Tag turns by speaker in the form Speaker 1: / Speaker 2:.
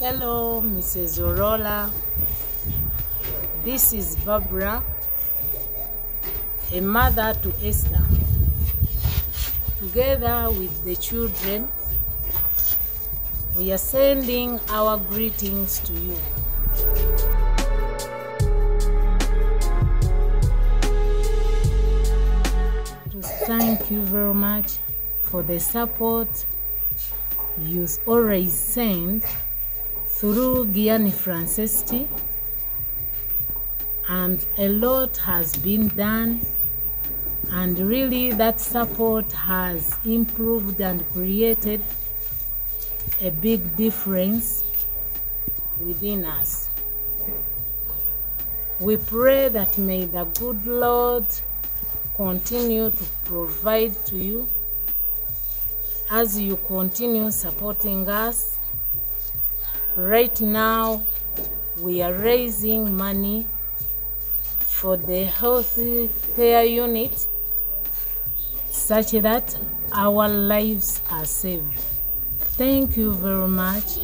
Speaker 1: Hello, Mrs. Aurora. This is Barbara, a mother to Esther. Together with the children, we are sending our greetings to you. Thank you very much for the support you always send through Gianni Franceschi, and a lot has been done, and really that support has improved and created a big difference within us. We pray that may the good Lord continue to provide to you as you continue supporting us. Right now, we are raising money for the health care unit such that our lives are saved. Thank you very much.